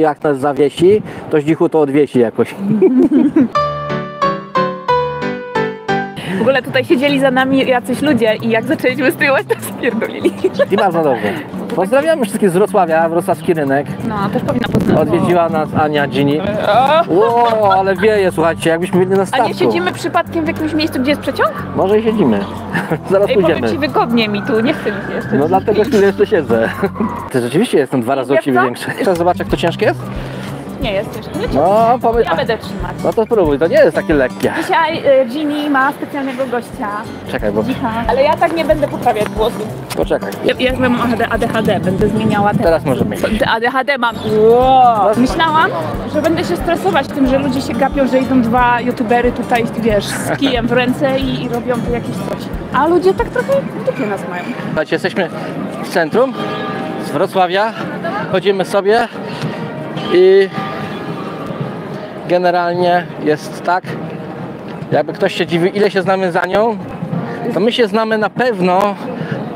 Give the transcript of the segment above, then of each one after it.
jak nas zawiesi, to Zdzichu to odwiesi jakoś. W ogóle tutaj siedzieli za nami jacyś ludzie i jak zaczęliśmy streamować, to spierdolili. I bardzo dobrze. Pozdrawiamy wszystkich z Wrocławia, wrocławski rynek. No, też powinna poznać. Odwiedziła nas Ania Gini. Ło, ale wieje, słuchajcie, jakbyśmy byli na A statku. nie siedzimy przypadkiem w jakimś miejscu, gdzie jest przeciąg? Może i siedzimy. Zaraz Ej, powiem ci, pójdziemy. wygodnie mi tu, nie chcę mi się jeszcze. No dlatego chwilę jeszcze siedzę. Ty rzeczywiście jestem dwa razy od ciebie większy. Teraz zobacz jak to ciężkie jest? Nie jest jeszcze. No, pomyśl. Ja będę trzymać. No to spróbuj, to nie jest takie lekkie. Dzisiaj Ginny ma specjalnego gościa. Czekaj, bo Dzicha. Ale ja tak nie będę poprawiać głosu. poczekaj. Ja, ja mam AD- ADHD, będę zmieniała ten. Teraz możemy iść. ADHD mam. Wow. Myślałam, że będę się stresować tym, że ludzie się gapią, że idą dwa youtubery tutaj, wiesz, z kijem w ręce i, i robią tu jakieś coś. A ludzie tak trochę dupie nas mają. Słuchajcie, jesteśmy w centrum z Wrocławia. Chodzimy sobie i generalnie jest tak, jakby ktoś się dziwi, ile się znamy za nią, to my się znamy na pewno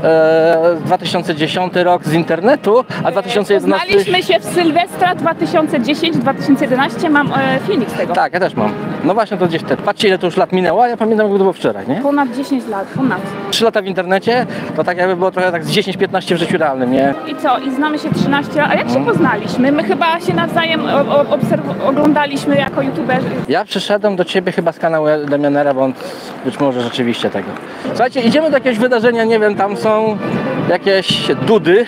e, 2010 rok z internetu, a 2011... Znaliśmy się w Sylwestra 2010-2011, mam e, filmik z tego. Tak, ja też mam. No właśnie to gdzieś wtedy. Patrzcie ile to już lat minęło, a ja pamiętam jak to było wczoraj, nie? Ponad 10 lat, ponad. 3 lata w internecie, to tak jakby było trochę tak z 10-15 w życiu realnym, nie? I co? I znamy się 13 lat. A No. jak się poznaliśmy? My chyba się nawzajem oglądaliśmy jako youtuberzy. Ja przyszedłem do ciebie chyba z kanału Damianera, bo on być może rzeczywiście tego. Słuchajcie, idziemy do jakiegoś wydarzenia, nie wiem, tam są jakieś dudy.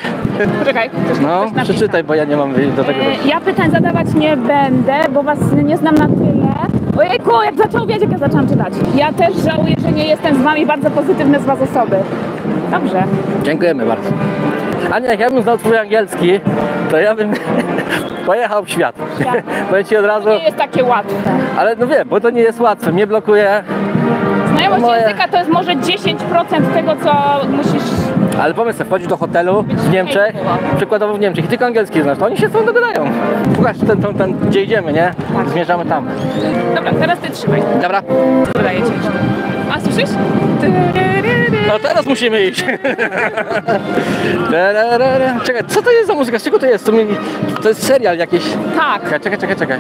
Poczekaj, coś, No, przeczytaj, bo ja nie mam do tego. E, Ja pytań zadawać nie będę, bo was nie znam na tyle. Ojejku, jak zaczął wiedzieć, jak ja zaczęłam czytać. Ja też żałuję, że nie jestem z wami bardzo pozytywne z was osoby. Dobrze. Dziękujemy bardzo. Ania, jak ja bym znał twój angielski, to ja bym pojechał w świat. Tak. Powiem ci od razu, Nie jest takie łatwe. ale no wiem, bo to nie jest łatwe. Mnie blokuje, Znajomość Moje- języka to jest może 10% tego, co musisz... ale pomysł sobie, wchodzisz do hotelu w Niemczech, przykładowo w Niemczech i tylko angielski znasz, to oni się z tobą dogadają. Pokaż ten, ten, ten, gdzie idziemy, nie? Zmierzamy tam. Dobra, teraz ty trzymaj. Dobra, Wydaje ciężko. A słyszysz? no teraz musimy iść. Czekaj, co to jest za muzyka? Z czego to jest? To, mi, to jest serial jakiś. Tak. Czekaj, czekaj, czekaj, czekaj.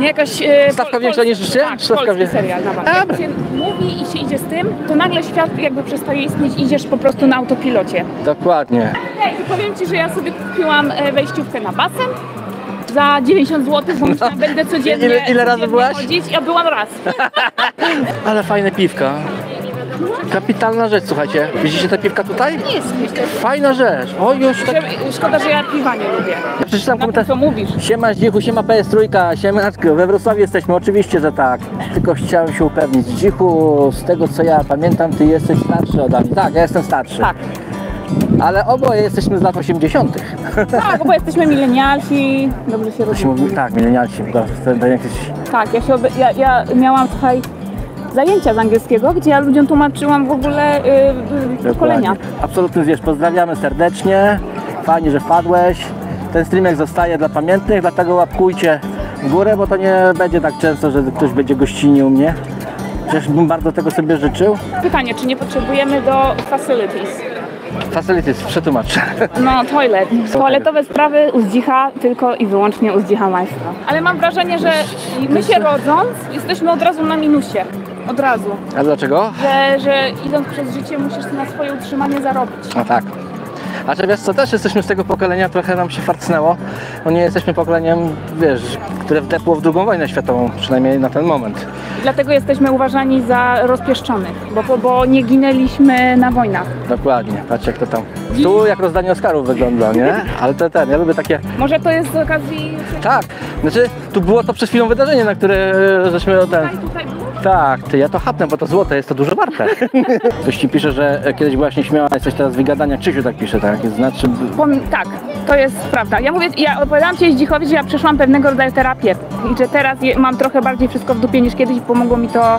Nie jakaś... E, Stawka większa niż życie? Tak, Stawka polski serial. Jak się mówi i się idzie z tym, to nagle świat jakby przestaje istnieć, idziesz po prostu na autopilocie. Dokładnie. Hej, i powiem Ci, że ja sobie kupiłam e, wejściówkę na basen za 90 zł, bo myślałam, będę codziennie, Ile- ile razy codziennie byłaś? chodzić. Ja byłam raz. Ale fajne piwka. Kapitalna rzecz, słuchajcie. Widzicie te piwka tutaj? Nie jest myślę, Fajna rzecz. O, już tak. szkoda, że ja piwa nie lubię. Ja przeczytam komentarz. co mówisz. Siema Zdzichu, siema PS3, siemaneczko, we Wrocławiu jesteśmy, oczywiście, że tak. Tylko chciałem się upewnić. Zdzichu, z tego co ja pamiętam, ty jesteś starszy ode mnie. Tak, ja jestem starszy. Tak. Ale oboje jesteśmy z lat 80. Tak, bo jesteśmy milenialsi, dobrze się rozumiemy. tak, milenialsi, bo to- to jakieś... Tak, ja, się obe... ja, ja miałam tutaj zajęcia z angielskiego, gdzie ja ludziom tłumaczyłam w ogóle yy, szkolenia. Absolutny zwierz, pozdrawiamy serdecznie. Fajnie, że wpadłeś. Ten streamek zostaje dla pamiętnych, dlatego łapkujcie w górę, bo to nie będzie tak często, że ktoś będzie gościnie u mnie. Przecież bym bardzo tego sobie życzył. Pytanie, czy nie potrzebujemy do facilities? Facilities, przetłumacz. No, toilet. Toaletowe sprawy u Zdzicha tylko i wyłącznie u Zdzicha Majstra. Ale mam wrażenie, że my się rodząc, jesteśmy od razu na minusie. Od razu. A dlaczego? Że, że idąc przez życie musisz na swoje utrzymanie zarobić. No tak. A czy wiesz co, też jesteśmy z tego pokolenia, trochę nam się farcnęło, bo nie jesteśmy pokoleniem, wiesz, które wdepło w drugą wojnę światową, przynajmniej na ten moment. Dlatego jesteśmy uważani za rozpieszczonych, bo, bo nie ginęliśmy na wojnach. Dokładnie, patrz jak to tam. Tu jak rozdanie Oscarów wygląda, nie? Ale to ten, ja lubię takie Może to jest z okazji... Tak, znaczy tu było to przed chwilą wydarzenie, na które e, żeśmy o ten. Tutaj, tutaj było? Tak, ty ja to chapnę, bo to złote jest to dużo warte. Ktoś ci pisze, że e, kiedyś byłaś nieśmiała, jesteś teraz wygadania. Krzysiu tak pisze, tak? Znaczy, Pom- tak, to jest prawda. Ja mówię, ja opowiadałam Ci Zdzichowi, że ja przeszłam pewnego rodzaju terapię i że teraz je, mam trochę bardziej wszystko w dupie niż kiedyś i pomogło mi to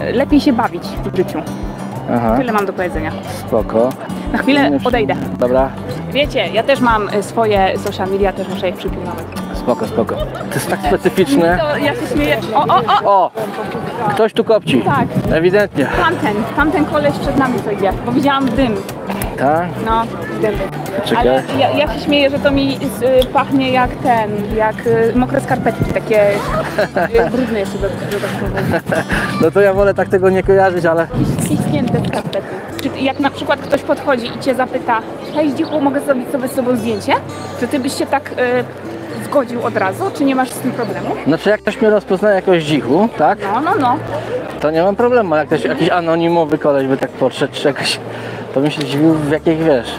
e, lepiej się bawić w życiu. aha, Tyle mam do powiedzenia. spoko. Na chwilę odejdę. Dobra, Wiecie, ja też mam e, swoje social media, też muszę ich przypilnować. Spoko, spoko. To jest tak specyficzne. To ja się śmieję. O, o, o! O, ktoś tu kopci. Tak. Ewidentnie. Tamten, tamten koleś przed nami co idzie, bo widziałam dym. Tak? No, dęby. Czekaj. Ale ja, ja się śmieję, że to mi y, pachnie jak ten, jak y, mokre skarpetki, takie y, brudne jeszcze dodatkowo. No to ja wolę tak tego nie kojarzyć, ale Ściśnięte skarpety. Czy jak na przykład ktoś podchodzi i cię zapyta, hej Zdzichu, mogę zrobić sobie z sobą zdjęcie? Czy ty byś się tak y, zgodził od razu, czy nie masz z tym problemu? znaczy jak ktoś mnie rozpoznaje jakoś dzichu, tak? No, no, no. To nie mam problemu. Jak ktoś, jakiś anonimowy koleś by tak podszedł czy czegoś, to bym się dziwił w jakich wiesz.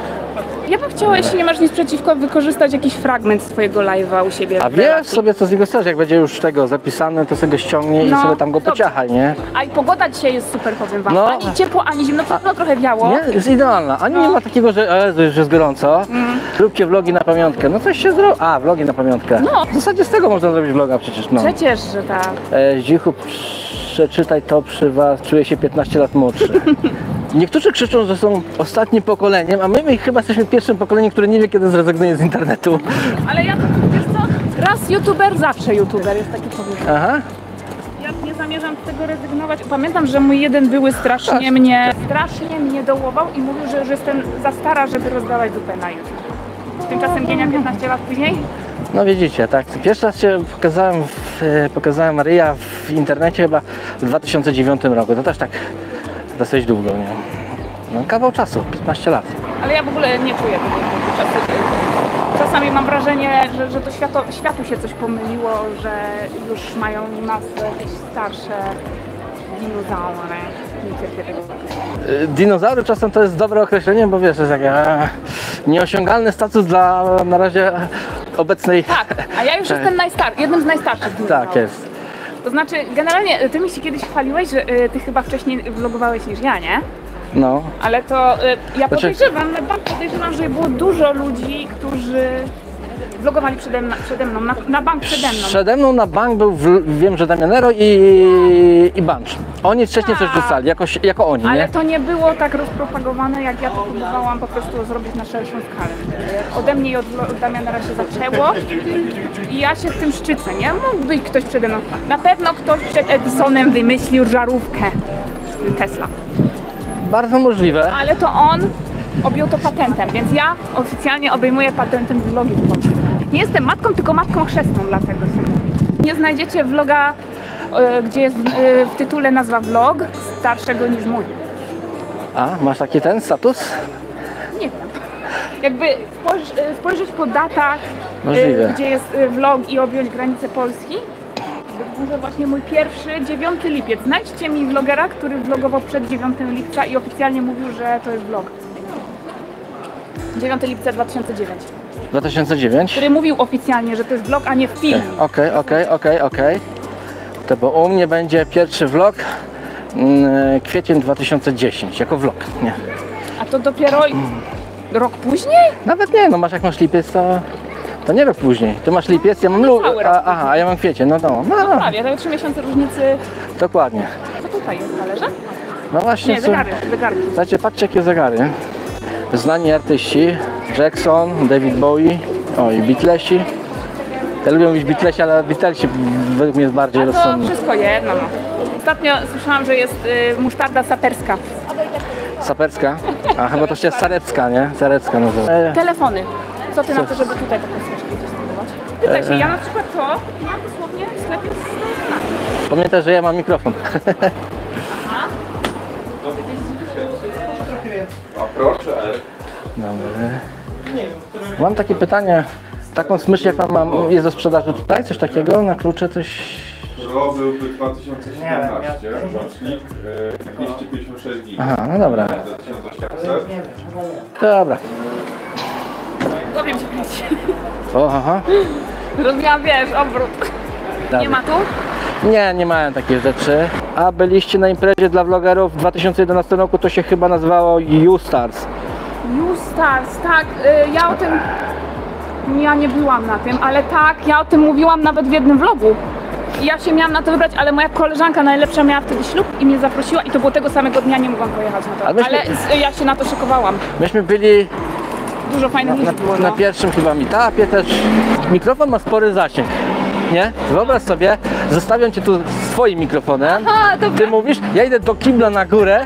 Ja bym chciała, jeśli nie masz nic przeciwko, wykorzystać jakiś fragment z twojego live'a u siebie. A w wiesz relacji. sobie co z niego chcesz, jak będzie już tego zapisane, to sobie go ściągnie i No, sobie tam go dobrze. pociachaj, nie? A i pogoda dzisiaj jest super, powiem wam. No. Ani ciepło, ani zimno, no trochę wiało. Nie, jest idealna. Ani nie ma takiego, że Jezu, już jest gorąco. Róbcie vlogi na pamiątkę. No coś się zrobi. A, vlogi na pamiątkę. No. W zasadzie z tego można zrobić vloga przecież, no. Przecież, że tak. E, Zdzichu, przeczytaj to przy was, czuję się 15 lat młodszy. Niektórzy krzyczą, że są ostatnim pokoleniem, a my, my chyba jesteśmy pierwszym pokoleniem, które nie wie, kiedy zrezygnuje z internetu. Ale ja, wiesz co, raz youtuber, zawsze youtuber, jest taki powiedzenie. Aha. Ja nie zamierzam z tego rezygnować. Pamiętam, że mój jeden były strasznie mnie, strasznie mnie dołował i mówił, że już jestem za stara, żeby rozdawać dupę na YouTube. Tymczasem Gienia 15 lat później No widzicie, tak. Pierwszy raz się pokazałem, w, e, pokazałem Maryja w internecie chyba w 2009 roku. To też tak dosyć długo, nie? No kawał czasu, 15 lat. Ale ja w ogóle nie czuję tego czasu. Czasami mam wrażenie, że, że to świato, światu się coś pomyliło, że już mają nazwę jakieś starsze dinozaury. Nie cierpię tego. Y, Dinozaury czasem to jest dobre określenie, bo wiesz, to jest takie e, nieosiągalny status dla na razie obecnej. Tak, a ja już jestem najstar, jednym z najstarszych dinozaurów. Tak jest. To znaczy, generalnie ty mi się kiedyś chwaliłeś, że y, ty chyba wcześniej vlogowałeś niż ja, nie? No. Ale to y, ja Znaczy- podejrzewam, na bank podejrzewam, że było dużo ludzi, którzy vlogowali przede mną, przede mną na, na bank przede mną. Przede mną na bank był, w, wiem, że Damianero i, i Bunch. Oni wcześniej coś Tak. wrzucali, jako, jako oni, Ale nie? to nie było tak rozpropagowane, jak ja to próbowałam po prostu zrobić na szerszą skalę. Ode mnie i od, od Damiana się zaczęło i ja się tym szczycę, nie? Mógł być ktoś przede mną. Na pewno ktoś przed Edisonem wymyślił żarówkę Tesla. Bardzo możliwe. Ale to on objął to patentem, więc ja oficjalnie obejmuję patentem vlogi w Polsce. Nie jestem matką, tylko matką chrzestną, dlatego. Nie znajdziecie vloga, e, gdzie jest e, w tytule nazwa vlog starszego niż mój. A, masz taki ten status? Nie wiem. Jakby e, spojrzeć po datach, Możliwe. gdzie jest vlog i objąć granicę Polski, to może właśnie mój pierwszy, 9 lipiec. Znajdźcie mi vlogera, który vlogował przed 9 lipca i oficjalnie mówił, że to jest vlog. 9 lipca 2009. 2009? Który mówił oficjalnie, że to jest vlog, a nie film. Okej, okej, okej, okej. To bo u mnie będzie pierwszy vlog mm, kwiecień 2010, jako vlog, nie? A to dopiero rok później? Nawet nie, no masz jak masz lipiec, to, to nie rok później. Ty masz lipiec, ja mam lu... Cały rok A, aha, a ja mam kwiecień, no no, no, No prawie, to 3 miesiące różnicy. dokładnie. Co tutaj jest, talerze? No właśnie, Nie, co- zegary, zegarki. Słuchajcie, patrzcie jakie zegary. Znani artyści, Jackson, David Bowie, o i Beatlesi. Ja lubię mówić Beatlesi, ale Beatlesi według mnie jest bardziej rozsądny. wszystko jedno. No. Ostatnio słyszałam, że jest y, musztarda saperska. Saperska? A chyba to się jest Sarecka, nie? Sarecka nazywa. E, Telefony. Co ty na to, żeby tutaj taką gdzieś spróbować? Pytaj się, ja na przykład to mam dosłownie w sklepie z. Pamiętaj, że ja mam mikrofon. Proszę, ale Dobry. Mam takie pytanie, taką smycz jak pan mam, jest do sprzedaży tutaj, coś takiego, na klucze coś... to byłby 2017, rocznik, e, 256 GB. Aha, no dobra, 1800. dobra. Powiem ci kręci. O, aha. Robiłam, wiesz, obrót. Nie ma tu? Nie, nie mają takich rzeczy. A byliście na imprezie dla vlogerów w 2011 roku, to się chyba nazywało U-Stars. You Stars, tak, y, ja o tym... Ja nie byłam na tym, ale tak, ja o tym mówiłam nawet w jednym vlogu. I ja się miałam na to wybrać, ale moja koleżanka najlepsza miała wtedy ślub i mnie zaprosiła i to było tego samego dnia, nie mogłam pojechać na to. Ale myśmy- Ale ja się na to szykowałam. Myśmy byli Dużo fajnych na, było, na no. pierwszym chyba meetupie też. Mikrofon ma spory zasięg, nie? Wyobraź sobie, zostawiam cię tu swoim mikrofonem. A, dobra. Ty mówisz, ja idę do kibla na górę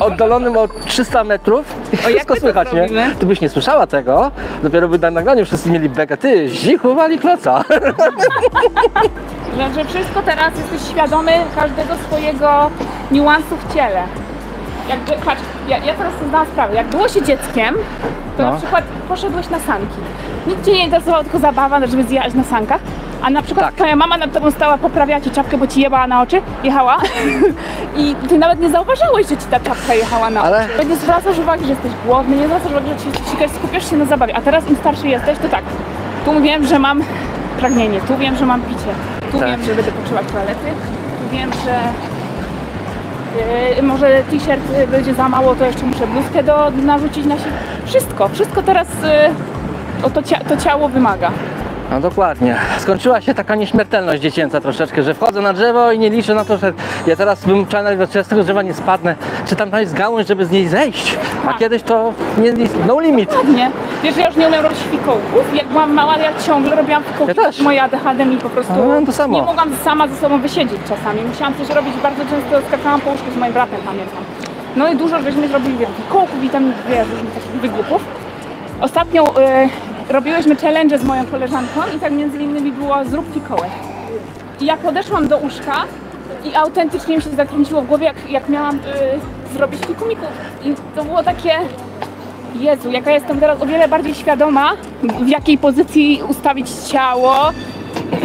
oddalonym o 300 metrów i wszystko słychać, nie? Ty byś nie słyszała tego, dopiero by na nagraniu wszyscy mieli bekę, ty, zichu wali kloca. Że, że wszystko teraz jesteś świadomy każdego swojego niuansu w ciele. Jakby, patrz, ja, ja teraz sobie zdałam sprawę, jak było się dzieckiem, to No. na przykład poszedłeś na sanki. Nikt cię nie interesował, tylko zabawa, żeby zjechać na sankach. A na przykład Tak. twoja mama nad tobą stała, poprawiała ci czapkę, bo ci jebała na oczy, jechała i ty nawet nie zauważyłeś, że ci ta czapka jechała na Ale- oczy. Nie zwracasz uwagi, że jesteś głodny, nie zwracasz uwagi, że ci ścikasz, skupiasz się na zabawie. A teraz im starszy jesteś, to tak, tu wiem, że mam pragnienie, tu wiem, że mam picie, tu Tak. wiem, że będę potrzebować toalety, tu wiem, że Yy, może t-shirt yy, będzie za mało, to jeszcze muszę bluzkę do, narzucić na siebie. Wszystko, wszystko teraz yy, o to, cia, to ciało wymaga. No dokładnie. Skończyła się taka nieśmiertelność dziecięca troszeczkę, że wchodzę na drzewo i nie liczę na to, że ja teraz bym chciał że z tego drzewa nie spadnę, czy tam jest gałąź, żeby z niej zejść. A Tak. kiedyś to nie, no limit. Nie? Wiesz, że ja już nie umiem robić fikołków. Jak byłam mała, ja ciągle robiłam fikołki. Ja też. Moje ADHD mi po prostu... No to samo. Nie mogłam sama ze sobą wysiedzieć czasami. Musiałam coś robić. Bardzo często skakałam po łóżku z moim bratem, pamiętam. No i dużo żeśmy zrobili fikołków i tam wiesz, różnych takich wygłupów. Ostatnio y, robiłyśmy challenge z moją koleżanką i tak między innymi było zrób fikołek. I ja podeszłam do łóżka i autentycznie mi się zakręciło w głowie, jak, jak miałam y, zrobić fikumików. I to było takie... Jezu, jaka jestem teraz o wiele bardziej świadoma, w jakiej pozycji ustawić ciało. Yy,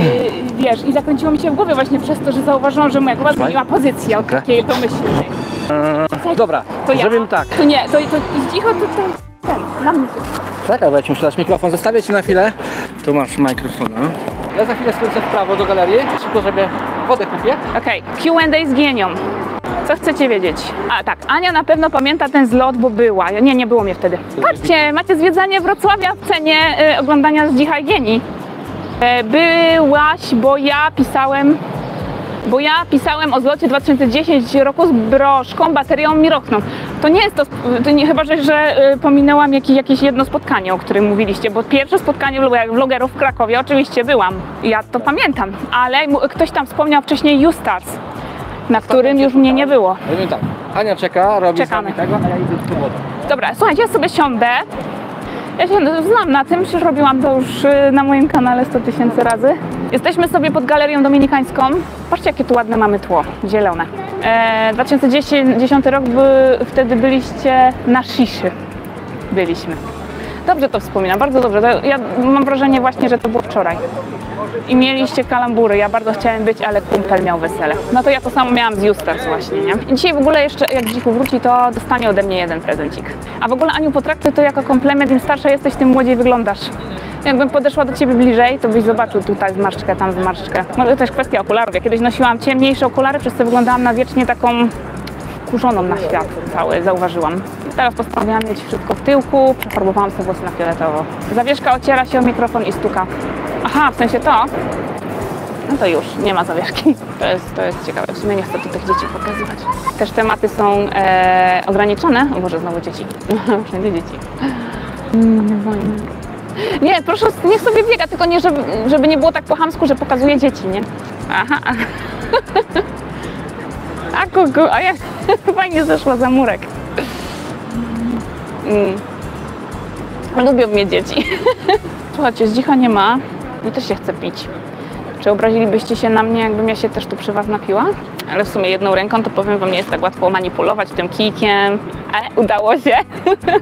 wiesz, i zakręciło mi się w głowie właśnie przez to, że zauważyłam, że moja głowa zmieniła pozycję od Okej. takiej pomyślnej. Dobra, To ja. zrobimy tak. To nie, to, to cicho, to ten, na mnie. Czekaj, bo ja ci muszę dać mikrofon. Zostawię ci na chwilę. Tu masz mikrofon. no. Ja za chwilę skręcę w prawo do galerii, szybko sobie wodę kupię. Okej, Q&A z Gienią. Co chcecie wiedzieć? A tak, Ania na pewno pamięta ten zlot, bo była. Nie, nie było mnie wtedy. Patrzcie, macie zwiedzanie Wrocławia w cenie y, oglądania z Dzisiaj Gieni. E, byłaś, bo ja pisałem bo ja pisałem o zlocie 2010 roku z broszką, baterią Mirokną. To nie jest to, to nie, chyba, że, że y, pominęłam jakieś, jakieś jedno spotkanie, o którym mówiliście, bo pierwsze spotkanie vlog- vlogerów w Krakowie oczywiście byłam. Ja to pamiętam, ale ktoś tam wspomniał wcześniej Ustars, na którym już mnie nie było. Robimy tak. Ania czeka, robi Czekamy. z tego, a ja idę wodę. Dobra, słuchajcie, ja sobie siądę. Ja się znam na tym, przecież robiłam to już y, na moim kanale 100 tysięcy razy. Jesteśmy sobie pod galerią dominikańską. Patrzcie, jakie tu ładne mamy tło, zielone. E, 2010 rok, by, wtedy byliście na Shiszy. Byliśmy. Dobrze to wspominam, bardzo dobrze. Ja mam wrażenie właśnie, że to było wczoraj. I mieliście kalambury. Ja bardzo chciałem być, ale kumpel miał wesele. No to ja to samo miałam z Justers właśnie, nie? I dzisiaj w ogóle jeszcze, jak Dziku wróci, to dostanie ode mnie jeden prezencik. A w ogóle, Aniu, potraktuj to jako komplement. Im starsza jesteś, tym młodziej wyglądasz. Jakbym podeszła do ciebie bliżej, to byś zobaczył tutaj zmarszczkę, tam zmarszczkę. Może też kwestia okularów. Ja kiedyś nosiłam ciemniejsze okulary, przez co wyglądałam na wiecznie taką kurzoną na świat cały, zauważyłam. Teraz postanowiłam mieć wszystko w tyłku, przefarbowałam sobie włosy na fioletowo. Zawieszka ociera się o mikrofon i stuka. Aha, w sensie to? No to już, nie ma zawieszki. To jest, to jest ciekawe. W sumie nie chcę tu tych dzieci pokazywać. Też tematy są e, ograniczone. O Boże, znowu dzieci. Wszędzie dzieci. Mm, nie proszę, niech sobie biega, tylko nie, żeby, żeby nie było tak po chamsku, że pokazuje dzieci, nie? Aha. A kuku, a jak fajnie zeszła za murek. Mm. Lubią mnie dzieci. Słuchajcie, zdzicha nie ma. Mi też się chce pić. Czy obrazilibyście się na mnie, jakbym ja się też tu przy was napiła? Ale w sumie jedną ręką to powiem wam, nie jest tak łatwo manipulować tym kijkiem. Ale udało się.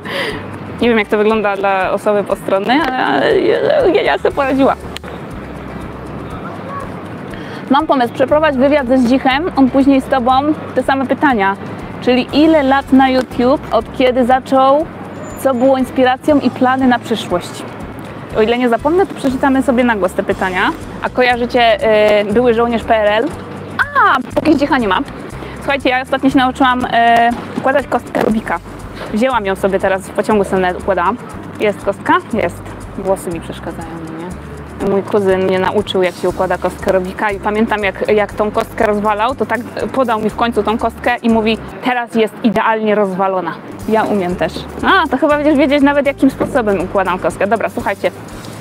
nie wiem, jak to wygląda dla osoby postronnej, ale ja, ja sobie poradziła. Mam pomysł, przeprowadź wywiad ze Zdzichem, on później z Tobą te same pytania. Czyli ile lat na YouTube, od kiedy zaczął, co było inspiracją i plany na przyszłość? O ile nie zapomnę, to przeczytamy sobie na głos te pytania. A kojarzycie y, były żołnierz PRL? A, póki Zdzicha nie ma. Słuchajcie, ja ostatnio się nauczyłam y, układać kostkę Rubika. Wzięłam ją sobie teraz w pociągu sobie układałam. Jest kostka? Jest. Włosy mi przeszkadzają, nie? Mój kuzyn mnie nauczył, jak się układa kostkę Rubika i pamiętam, jak, jak tą kostkę rozwalał, to tak podał mi w końcu tą kostkę i mówi, teraz jest idealnie rozwalona. Ja umiem też. A, to chyba będziesz wiedzieć nawet, jakim sposobem układam kostkę. Dobra, słuchajcie,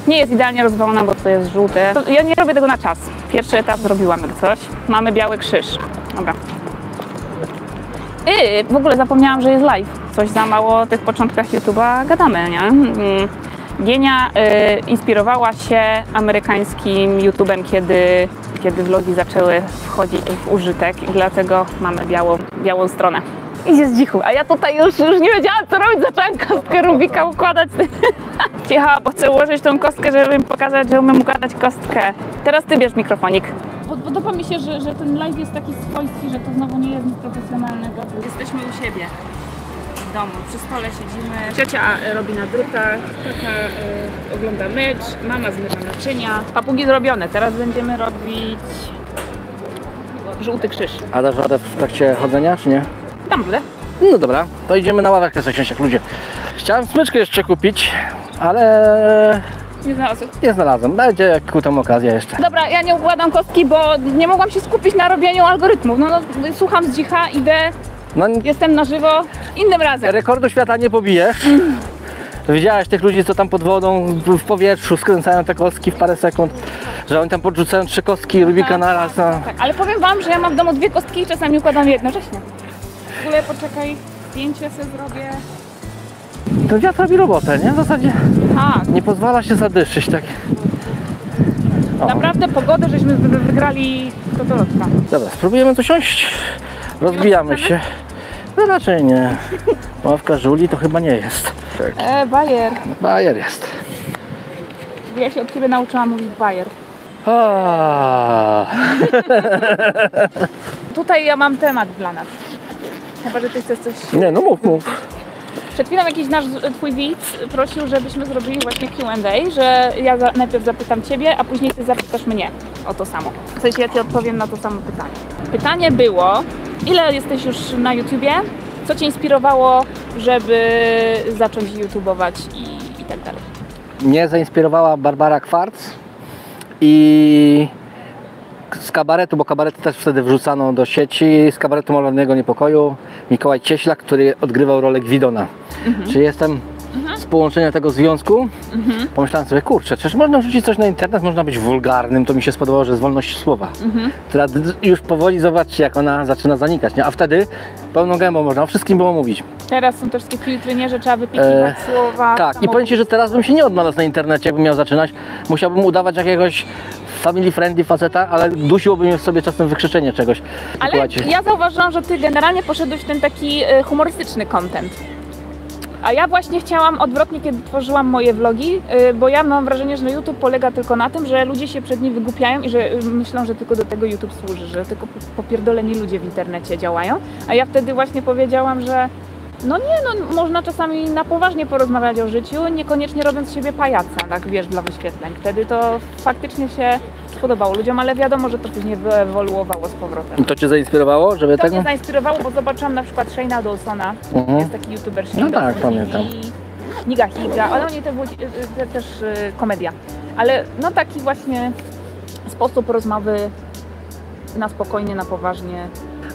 nie jest idealnie rozwalona, bo to jest żółte. Ja nie robię tego na czas. Pierwszy etap zrobiłam coś. Mamy biały krzyż. Dobra. I w ogóle zapomniałam, że jest live. Coś za mało o tych początkach YouTube'a gadamy, nie? Mm. Gienia y, inspirowała się amerykańskim YouTube'em, kiedy, kiedy vlogi zaczęły wchodzić w użytek i dlatego mamy białą, białą stronę. Idzie z dzichu, a ja tutaj już, już nie wiedziałam co robić, zaczęłam kostkę Rubika układać. Cicha, bo chcę ułożyć tą kostkę, żeby im pokazać, że umiem układać kostkę. Teraz ty bierz mikrofonik. Podoba mi się, że, że ten live jest taki swojski, że to znowu nie jest nic profesjonalnego. Jesteśmy u siebie w domu, przy stole siedzimy. Ciocia e, robi na drutach, tata e, ogląda mecz, mama zmywa naczynia. Papugi zrobione, teraz będziemy robić żółty krzyż. A dasz radę w trakcie chodzenia, czy nie? Tam będę. No dobra, to idziemy na siąść jak ludzie. Chciałem smyczkę jeszcze kupić, ale Nie znalazłem. nie znalazłem. Będzie jak ku temu okazja jeszcze. Dobra, ja nie układam kostki, bo nie mogłam się skupić na robieniu algorytmów. No, no słucham z dzicha, idę, No, jestem na żywo, innym razem. rekordu świata nie pobijesz. Widziałaś tych ludzi, co tam pod wodą, w powietrzu skręcają te kostki w parę sekund, że oni tam podrzucają trzy kostki Rubika na raz. No. Tak, ale powiem wam, że ja mam w domu dwie kostki i czasami układam je jednocześnie. W ogóle poczekaj, zdjęcie sobie zrobię. Ten wiatr robi robotę, nie? W zasadzie Tak, nie pozwala się zadyszyć tak. O. naprawdę pogodę żeśmy wy- wygrali totolotka. Dobra, spróbujemy tu siąść. Rozbijamy się. No raczej nie. Ławka żuli to chyba nie jest. Tak. E, bajer. Bajer jest. Ja się od ciebie nauczyłam mówić bajer. A, Tutaj ja mam temat dla nas. Chyba, że ty chcesz coś... nie no mów, mów. Przed chwilą jakiś nasz twój widz prosił, żebyśmy zrobili właśnie Q&A, że ja za, najpierw zapytam ciebie, a później ty zapytasz mnie o to samo. W sensie ja ci odpowiem na to samo pytanie. Pytanie było, ile jesteś już na YouTubie? Co cię inspirowało, żeby zacząć YouTubować i, i tak dalej? Mnie zainspirowała Barbara Kwarc i z kabaretu, bo kabarety też wtedy wrzucano do sieci, z kabaretu Malownego Niepokoju Mikołaj Cieślak, który odgrywał rolę Gwidona. Czyli jestem z połączenia tego związku. Pomyślałem sobie, kurczę, przecież można wrzucić coś na internet, można być wulgarnym, to mi się spodobało, że jest wolność słowa, która d- już powoli, zobaczcie, jak ona zaczyna zanikać, nie? a wtedy pełną gębą można o wszystkim było mówić. Teraz są też takie filtry, nie, że trzeba wypikiwać E, słowa. Tak, i powiem Ci, że teraz bym się nie odnalazł na internecie, jakbym miał zaczynać. Musiałbym udawać jakiegoś family friendly faceta, ale dusiłoby mnie w sobie czasem wykrzyczenie czegoś. Ale Słuchajcie, ja zauważyłam, że ty generalnie poszedłeś w ten taki e, humorystyczny content. A ja właśnie chciałam odwrotnie, kiedy tworzyłam moje vlogi, e, bo ja mam wrażenie, że YouTube polega tylko na tym, że ludzie się przed nim wygłupiają i że e, myślą, że tylko do tego YouTube służy, że tylko po- popierdoleni ludzie w internecie działają. A ja wtedy właśnie powiedziałam, że no nie, no można czasami na poważnie porozmawiać o życiu, niekoniecznie robiąc z siebie pajaca, tak wiesz, dla wyświetleń. Wtedy to faktycznie się spodobało ludziom, ale wiadomo, że to później wyewoluowało z powrotem. to Cię zainspirowało, żeby To tego? mnie zainspirowało, bo zobaczyłam na przykład Shane'a Dawsona, Mhm. jest taki youtuber Shane No tak, Dawson pamiętam. i Niga Higa, ale oni to y, y, też y, komedia. Ale no taki właśnie sposób rozmowy na spokojnie, na poważnie.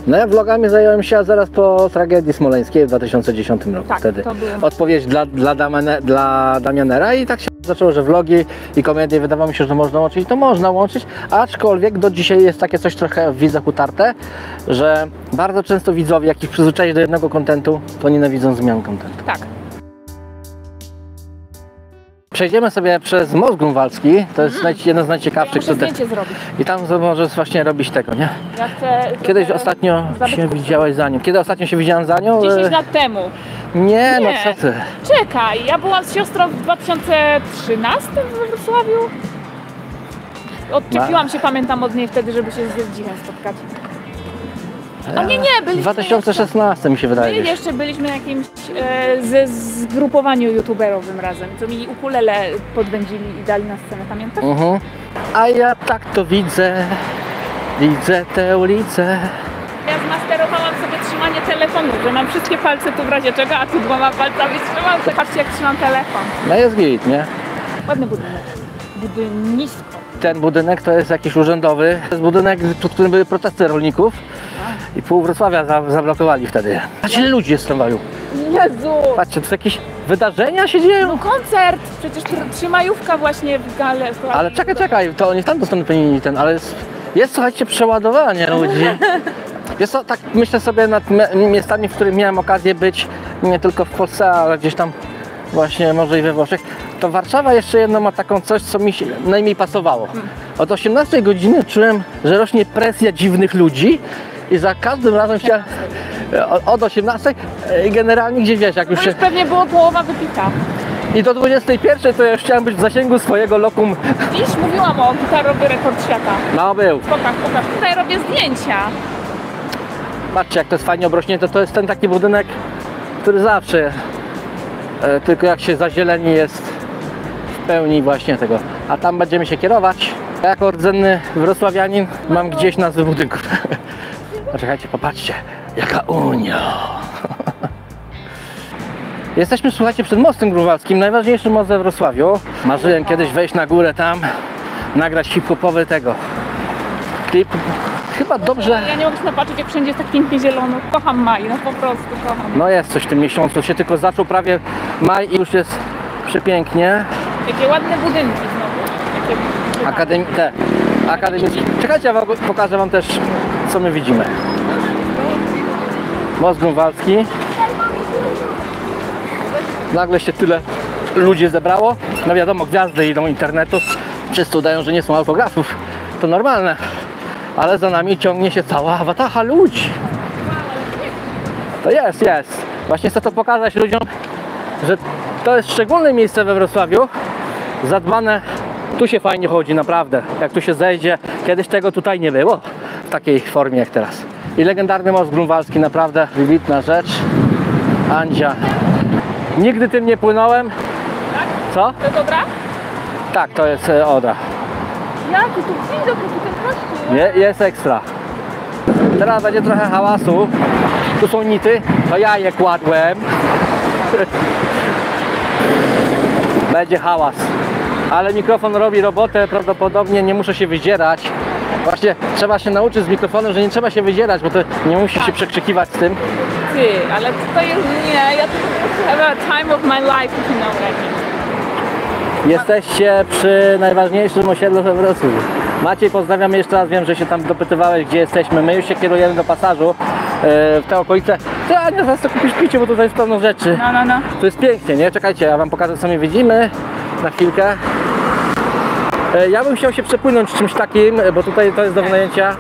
No ja vlogami zająłem się zaraz po tragedii smoleńskiej w 2010 roku Tak, wtedy. to. Odpowiedź dla, dla, Damene, dla Damianera i tak się zaczęło, że vlogi i komedie wydawało mi się, że można łączyć, to można łączyć, aczkolwiek do dzisiaj jest takie coś trochę w widzach utarte, że bardzo często widzowie, jak ich przyzwyczaić do jednego kontentu, to nienawidzą zmian kontentu. Tak. Przejdziemy sobie przez Most Grunwaldzki, to jest naj, jeden z Ja najciekawszych tutaj. zdjęcie zrobić. I tam możesz właśnie robić tego, nie? Ja chcę Kiedyś ostatnio się widziałeś za nią. Kiedy ostatnio się widziałem za nią? 10 E, lat temu. Nie, no Nie. co ty. Czekaj, ja byłam z siostrą w 2013 we Wrocławiu. Odczepiłam się, pamiętam od niej wtedy, żeby się z dzichem spotkać. A nie, nie, W byliśmy 2016 mi się My wydaje. jeszcze byliśmy w jakimś e, ze zgrupowaniu youtuberowym razem, co mi ukulele podwędzili i dali na scenę, pamiętasz? Mhm. A ja tak to widzę, widzę tę ulicę. Ja zmasterowałam sobie trzymanie telefonu, że mam wszystkie palce tu w razie czego, a tu dwoma palcami trzymam. To Patrzcie jak trzymam telefon. No jest git, nie? Ładny budynek. Budynisko. Ten budynek to jest jakiś urzędowy. To jest budynek, pod którym były protesty rolników. I pół Wrocławia za, zablokowali wtedy. Patrzcie, ile ludzi jest w tramwaju. Jezu! Patrzcie, to jakieś wydarzenia się dzieją. No koncert! Przecież tr- trzymajówka właśnie w gale. Ale czekaj, czekaj, to oni w tamtą stronę powinni ten, ale jest, jest słuchajcie, przeładowanie ludzi. Jest to tak, myślę sobie nad miejscami, w których miałem okazję być nie tylko w Polsce, ale gdzieś tam właśnie może i we Włoszech. To Warszawa jeszcze jedno ma taką coś, co mi się najmniej pasowało. Od 18 godziny czułem, że rośnie presja dziwnych ludzi i za każdym razem chciałem od- od 18 e, generalnie gdzieś wiesz, jak już się... już pewnie było połowa wypita. I do 21 to ja już chciałem być w zasięgu swojego lokum. Dziś mówiłam o, tutaj robię rekord świata. No był. Pokaż, pokaż. Tutaj robię zdjęcia. Patrzcie jak to jest fajnie obrośnięte, to jest ten taki budynek, który zawsze, e, tylko jak się zazieleni jest w pełni właśnie tego. A tam będziemy się kierować. Ja jako rdzenny wrocławianin mam gdzieś nazwy budynków. Poczekajcie, popatrzcie, jaka Unia. Jesteśmy, słuchajcie, przed mostem grunwaldzkim, najważniejszym most we Wrocławiu. Marzyłem kiedyś wejść na górę tam, nagrać hip-hopowy tego klip. Chyba dobrze... Ja nie mogę się napatrzeć, jak wszędzie jest tak pięknie zielono. Kocham maj, no po prostu kocham. No jest coś w tym miesiącu, się tylko zaczął prawie maj i już jest przepięknie. Jakie ładne budynki znowu. Jakie... Akademi te, akademickie. Czekajcie, ja wam pokażę wam też co my widzimy. Most Grunwaldzki. Nagle się tyle ludzi zebrało. No wiadomo, gwiazdy idą internetu. Wszyscy udają, że nie są autografów. To normalne. Ale za nami ciągnie się cała awatacha ludzi. To jest, jest. Właśnie chcę to pokazać ludziom, że to jest szczególne miejsce we Wrocławiu. Zadbane, tu się fajnie chodzi, naprawdę. Jak tu się zejdzie, kiedyś tego tutaj nie było takiej formie jak teraz. I legendarny most grunwaldzki, naprawdę wybitna rzecz. Andzia. Nigdy tym nie płynąłem. Co? To dobra? Tak, to jest e, Odra. Jaki tu widok, jaki ten kościół. Je, jest ekstra. Teraz będzie trochę hałasu. Tu są nity, to ja je kładłem. Będzie hałas. Ale mikrofon robi robotę, prawdopodobnie nie muszę się wydzierać. Właśnie trzeba się nauczyć z mikrofonem, że nie trzeba się wydzierać, bo to nie musisz się przekrzykiwać z tym. Ty, ale to jest, nie, ja tu have a time of my life, if you know what I mean. Jesteście przy najważniejszym osiedlu we Wrocławiu. Maciej, pozdrawiam jeszcze raz, wiem, że się tam dopytywałeś, gdzie jesteśmy. My już się kierujemy do pasażu e, w te okolice. Ty, Ania, zaraz to kupisz picie, bo tutaj jest pełno rzeczy. No, no, no. Tu jest pięknie, nie? Czekajcie, ja wam pokażę co my widzimy na chwilkę. E, Ja bym chciał się przepłynąć czymś takim, e, bo tutaj to jest do wynajęcia.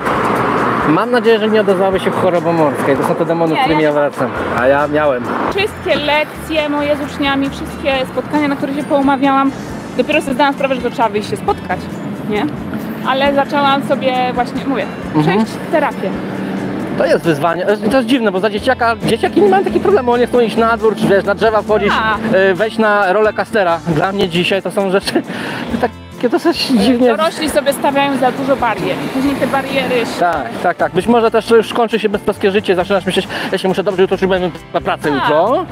Mam nadzieję, że nie odezwały się w chorobomorskiej. To są te demony, Nie, którymi ja wracam. A ja miałem. Wszystkie lekcje moje z uczniami, wszystkie spotkania, na które się poumawiałam, dopiero sobie zdałam sprawę, że to trzeba wyjść się spotkać, nie? Ale zaczęłam sobie właśnie, mówię, przejść terapię. To jest wyzwanie. E, To jest dziwne, bo za dzieciaka, dzieciaki nie mają takich problemów. Oni chcą iść na dwór, czy wiesz, na drzewa wchodzić, A. e, wejść na rolę kastera. Dla mnie dzisiaj to są rzeczy takie dosyć dziwnie. Dorośli sobie stawiają za dużo barier i później te bariery się... Tak, tak, tak. Być może też już kończy się bezpłaskie życie, zaczynasz myśleć, ja się muszę dobrze jutro, czy będę na pracę Tak. jutro.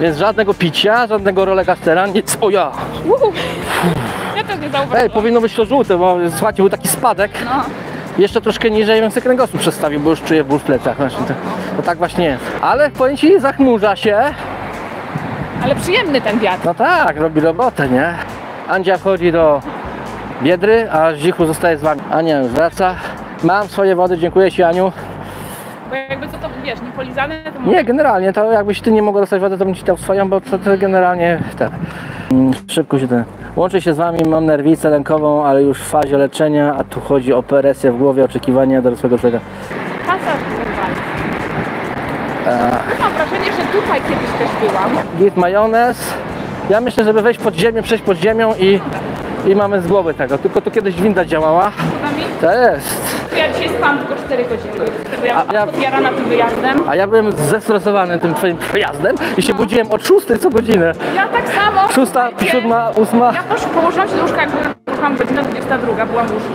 Więc żadnego picia, żadnego rolę kastera, nic. O ja! Uhu. Ja też nie zauważyłam. Ej, powinno być to żółte, bo słuchajcie, był taki spadek. No. Jeszcze troszkę niżej bym sobie kręgosłup przestawił, bo już czuję ból w plecach. Znaczy, to, to tak właśnie jest. Ale powiem Ci, zachmurza się. Ale przyjemny ten wiatr. No tak, robi robotę, nie? Andzia wchodzi do Biedry, a Zdzichu zostaje z Wami. Ania już wraca. Mam swoje wody, dziękuję Ci Aniu. Bo jakby co to, wiesz, niepolizane, to Nie, generalnie, to jakbyś Ty nie mogła dostać wody, to bym Ci dał swoją, bo to, to generalnie mm, Szybko się ten... Łączę się z Wami, mam nerwicę lękową, ale już w fazie leczenia, a tu chodzi o presję w głowie, oczekiwania dorosłego człowieka. wyrwali. Mam wrażenie, że tutaj kiedyś też byłam. Git majonez. Ja myślę, żeby wejść pod ziemię, przejść pod ziemią i, i mamy z głowy tego. Tylko tu kiedyś winda działała. To jest. Ja dzisiaj spałam tylko 4 godziny. Ja A ja- podjarana tym wyjazdem. A ja byłem zestresowany tym twoim przejazdem i się budziłem od 6 co godzinę. Ja tak samo. 6, słuchajcie. 7, 8. Ja posz, położyłam się do łóżka, jak byłam godzina 22, byłam łóżku.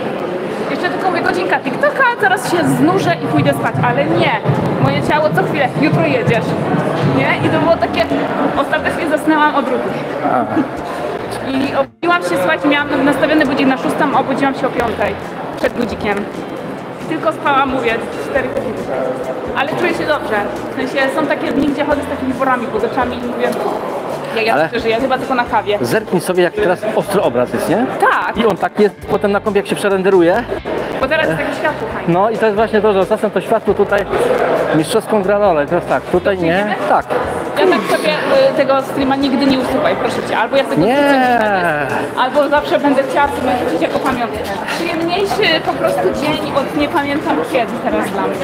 Jeszcze tylko mówię godzinka TikToka, zaraz się znużę i pójdę spać. Ale nie, moje ciało co chwilę, jutro jedziesz. Nie? I to było takie, ostatecznie zasnęłam o drugiej. I obudziłam się, słuchajcie, miałam nastawiony budzik na 6, a obudziłam się o 5 przed budzikiem. Tylko spałam, mówię, 4 godziny. Ale czuję się dobrze. W sensie są takie dni, gdzie chodzę z takimi worami pod i mówię, ja, ja Ale- żyję, chyba tylko na kawie. Zerknij sobie, jak teraz ostry obraz jest, nie? Tak. I on tak jest potem na kompie, jak się przerenderuje. Bo teraz jest takie światło fajne. No i to jest właśnie to, że czasem to światło tutaj mistrzowską gra rolę. To jest tak, tutaj nie, tak. Ja tak sobie y, tego streama nigdy nie usuwaj, proszę cię. Albo ja tego Nie. wrzucę, albo zawsze będę chciała sobie wrzucić jako pamiątkę. Przyjemniejszy po prostu dzień od nie pamiętam kiedy teraz dla mnie.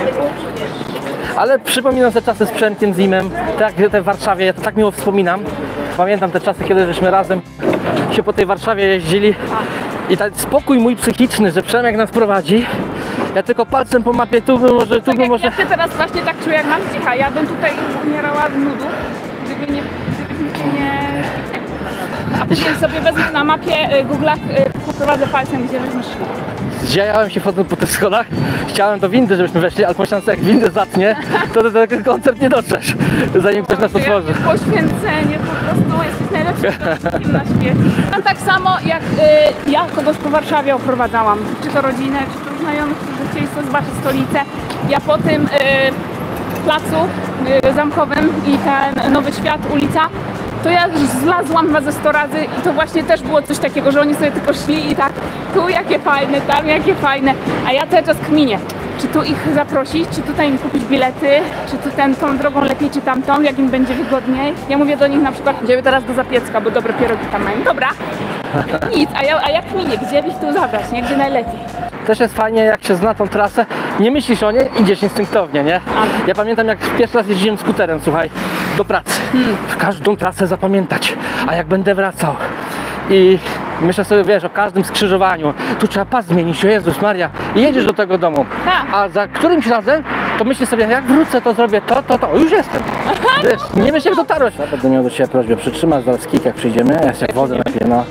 Ale przypominam te czasy z Przemkiem Zimem, tak jak te w Warszawie, ja to tak miło wspominam. Pamiętam te czasy, kiedy żeśmy razem się po tej Warszawie jeździli i ten spokój mój psychiczny, że Przemek nas prowadzi. Ja tylko palcem po mapie, tu by może, tu Tak by może... ja się teraz właśnie tak czuję jak mam cicha. Ja bym tutaj umierała z nudów, gdyby nie... Gdyby nie... A później sobie wezmę na mapie y, Google'ach, y, poprowadzę palcem, gdzie byśmy szli. Zziajałem się wchodząc po tych schodach, chciałem do windy, żebyśmy weszli, ale pomyślałem sobie, jak windy zatnie, to do tego koncert nie dotrzesz, zanim ktoś nas otworzy. Poświęcenie, po prostu jesteś najlepszym na świecie. No tak samo jak y, ja kogoś po Warszawie oprowadzałam, czy to rodzinę, czy to znajomych, którzy chcieli sobie zobaczyć stolicę. Ja po tym y, placu y, zamkowym i ten Nowy Świat, ulica, to ja już zlazłam chyba ze 100 razy i to właśnie też było coś takiego, że oni sobie tylko szli i tak tu jakie fajne, tam jakie fajne, a ja cały czas kminię. Czy tu ich zaprosić, czy tutaj im kupić bilety, czy tu ten, tą drogą lepiej, czy tamtą, jak im będzie wygodniej. Ja mówię do nich na przykład, idziemy teraz do Zapiecka, bo dobre pierogi tam mają. Dobra, nic, a ja, a ja kminię, gdzie byś tu zabrać, nie? Gdzie najlepiej. Też jest fajnie, jak się zna tą trasę, nie myślisz o niej, idziesz instynktownie, nie? Ja pamiętam, jak pierwszy raz jeździłem skuterem, słuchaj, do pracy. Każdą trasę zapamiętać, a jak będę wracał i myślę sobie, wiesz, o każdym skrzyżowaniu, tu trzeba pas zmienić, o Jezus Maria, i jedziesz do tego domu. Tak. A za którymś razem, to myślę sobie, jak wrócę, to zrobię to, to, to, o, już jestem. Wiesz, nie myślę, jak dotarłeś. Ja będę miał do Ciebie prośbę, przytrzymasz zaraz kik, jak przyjdziemy, ja sobie wodę napiję, no.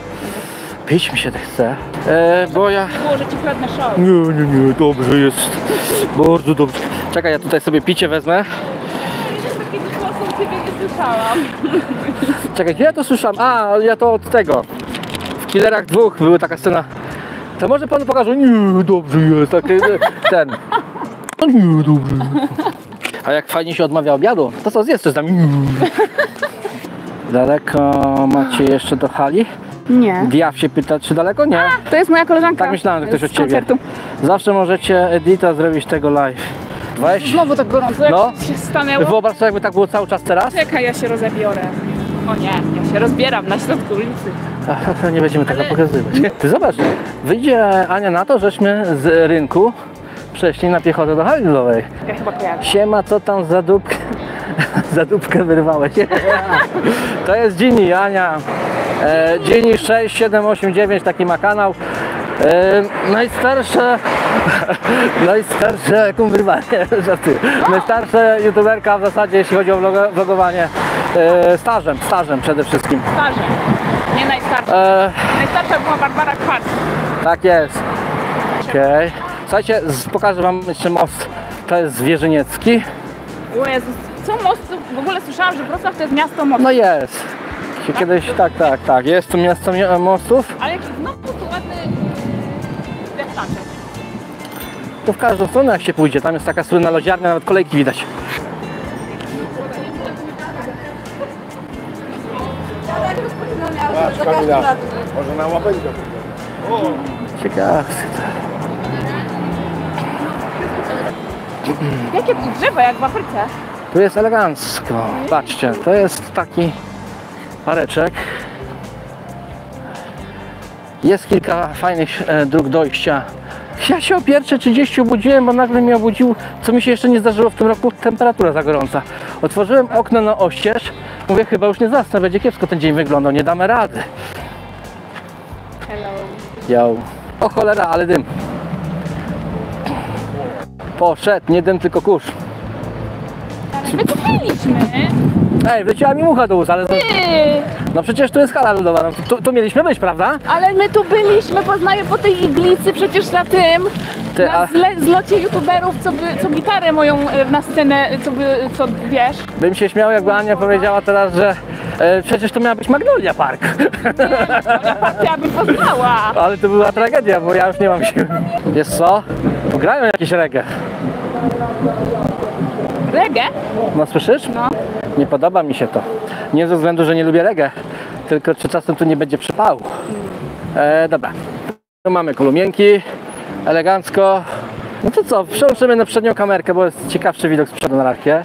Pić mi się tak chce, e, bo ja... Było, że ci kradnę show. Nie, nie, nie, dobrze jest. Bardzo dobrze. Czekaj, ja tutaj sobie picie wezmę. Takiego głosu u ciebie nie słyszałam. Czekaj, gdzie ja to słyszałem? A, ja to od tego. W Killerach dwóch była taka scena. To może panu pokażę? Nie, dobrze jest. Taki, ten. No nie, dobrze. A jak fajnie się odmawia obiadu, to co zjesz coś tam? Nie. Daleko macie jeszcze do hali? Nie. Diaw się pyta, czy daleko? Nie. To jest moja koleżanka. Tak myślałem, że ktoś z od ciebie. koncertu. Zawsze możecie edita zrobić tego live. 20, Znowu tak gorąco, jak No. się stanęło. Wyobraź sobie, jakby tak było cały czas teraz. Czekaj, ja się rozebiorę. O nie, ja się rozbieram na środku ulicy. Ach, nie będziemy tego Ale- pokazywać. Ty zobacz, wyjdzie Ania na to, żeśmy z rynku przeszli na piechotę do handlowej. Ja chyba kojarzę. Siema, co tam za dupkę, za dupkę wyrwałeś? To jest Gini, Ania. E, Gini 6, 7, 8, 9, taki ma kanał. E, najstarsze, najstarsze, jaką wyrwanie, żarty. Najstarsza youtuberka w zasadzie, jeśli chodzi o vlog- vlogowanie. E, stażem, stażem przede wszystkim. Starzy. Nie najstarsza. E, Najstarsza była Barbara Kwarc. Tak jest. Okej. Słuchajcie, z- pokażę wam jeszcze most. To jest Zwierzyniecki. O Jezus, co most? W ogóle słyszałam, że Wrocław to jest miasto mostu. No jest. Kiedyś, tak, tak, tak. Jest tu miasto mi- mostów. Ale jaki Tu w każdą stronę jak się pójdzie. Tam jest taka słynna lodziarnia, nawet kolejki widać. Może na łapędzia. Ciekawe. Jakie tu drzewa, jak w Afryce. Tu jest elegancko. Patrzcie, to jest taki pareczek. Jest kilka fajnych e, dróg dojścia. Ja się o pierwsze 30 obudziłem, bo nagle mnie obudził, co mi się jeszcze nie zdarzyło w tym roku, temperatura za gorąca. Otworzyłem okno na oścież, mówię, chyba już nie zasnę, będzie kiepsko ten dzień wyglądał, nie damy rady. Hello. Yo. O cholera, ale dym. Poszedł, nie dym, tylko kurz. My tu byliśmy. Ej, wleciała mi mucha do ust, ale... Ty, No przecież tu jest hala lodowa, no, tu, tu mieliśmy być, prawda? ale my tu byliśmy, poznaję po tej iglicy, przecież na tym, Ty, na a zle, zlocie youtuberów, co, by, co gitarę moją e, na scenę, co, by, co wiesz. bym się śmiał, jakby Ania powiedziała teraz, że e, przecież to miała być Magnolia Park. Ja bym poznała. Ale to była tragedia, bo ja już nie mam siły. Jest co? Tu grają jakieś reggae. Reggae? No słyszysz? No. Nie podoba mi się to. Nie ze względu, że nie lubię reggae, tylko czy czasem tu nie będzie przypału. E, dobra, Tu mamy kolumienki, elegancko. No to co, przełączymy na przednią kamerkę, bo jest ciekawszy widok z przodu na.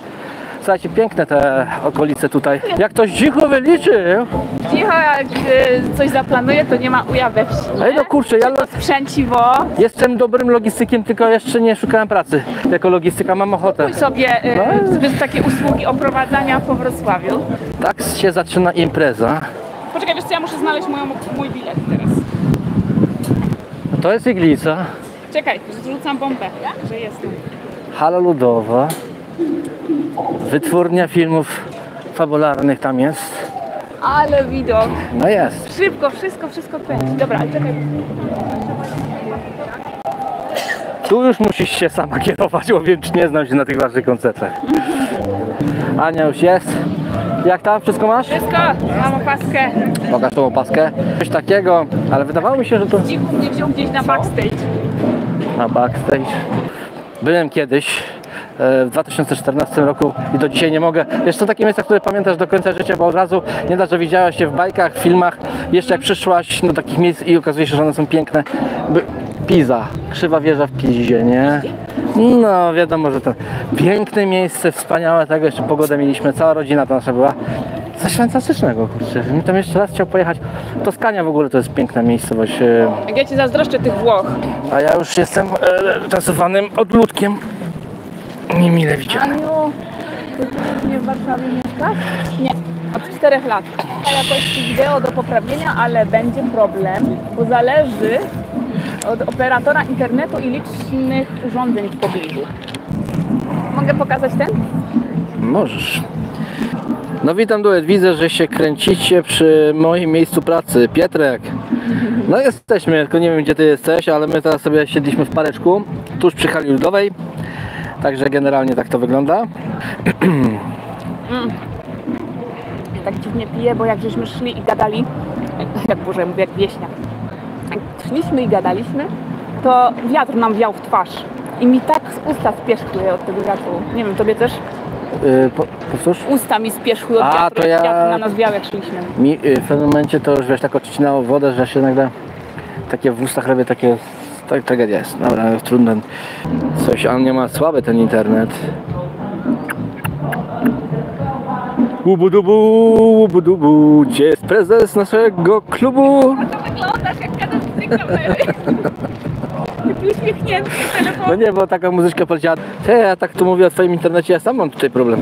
Słuchajcie, piękne te okolice tutaj. Jak ktoś cicho wyliczył. Cicho, jak y, coś zaplanuje, to nie ma uja we wsi. Ej no kurczę, ja lo- Sprzęciwo. jestem dobrym logistykiem, tylko jeszcze nie szukałem pracy. Jako logistyka mam ochotę. Kupuj sobie y, zbyt takie usługi oprowadzania po Wrocławiu. Tak się zaczyna impreza. Poczekaj, wiesz co, ja muszę znaleźć moją, mój bilet teraz. To jest iglica, Czekaj, zrzucam bombę, że jestem. hala ludowa, wytwórnia filmów fabularnych tam jest. Ale widok. No jest. Szybko, wszystko, wszystko kręci. Dobra, ale czekaj. Tu już musisz się sama kierować, bo wiem, czy nie znam się na tych waszych koncertach. Ania już jest. Jak tam? Wszystko masz? Wszystko, mam opaskę. Pokaż tą opaskę. Coś takiego, ale wydawało mi się, że to Cichu mnie wziął gdzieś na backstage. na backstage. Byłem kiedyś w 2014 roku i do dzisiaj nie mogę. Wiesz, to takie miejsca, które pamiętasz do końca życia, bo od razu nie da, że widziałaś się w bajkach, filmach. Jeszcze jak przyszłaś do takich miejsc i okazuje się, że one są piękne. By... Pisa, krzywa wieża w Pizie, nie? No wiadomo, że to piękne miejsce, wspaniałe, tego jeszcze pogodę mieliśmy, cała rodzina to nasza była. Coś fantastycznego, kurczę. Mi tam jeszcze raz chciał pojechać. Toskania w ogóle to jest piękna miejscowość. e, Jak ja ci zazdroszczę tych Włoch. a ja już jestem e, tasowanym odludkiem. Niemile widziałem. Aniu, ty nie w Warszawie mieszkasz? Nie, od czterech lat. A jakości wideo do poprawienia, ale będzie problem, bo zależy od operatora internetu i licznych urządzeń w pobliżu. Mogę pokazać ten? Możesz. No witam duet, widzę, że się kręcicie przy moim miejscu pracy. Pietrek. No jesteśmy, tylko nie wiem gdzie ty jesteś, ale my teraz sobie siedliśmy w pareczku, tuż przy hali ludowej. Także generalnie tak to wygląda. Tak dziwnie piję, bo jak żeśmy szli i gadali, jak Boże, mówię jak wieśniak. Jak szliśmy i gadaliśmy, to wiatr nam wiał w twarz. I mi tak z usta spieszkły od tego wiatru. Nie wiem, tobie też? Yy, po, powtórz? Usta mi spieszły od A, wiatru, to ja- wiatr na nas wiał, jak szliśmy. Mi y, w pewnym momencie to już wiesz, tak odcinało wodę, że się nagle takie w ustach robię takie tak, tragedia jest. Dobra, trudno. Coś, on nie ma słaby ten internet. Ubudubu, ubudubu, gdzie jest prezes naszego klubu? To wyglądasz jak kadency kamery. Taki uśmiechnięty No telefon. nie, bo taka muzyczka poleciała. Te, ja tak tu mówię o twoim internecie, ja sam mam tutaj problem.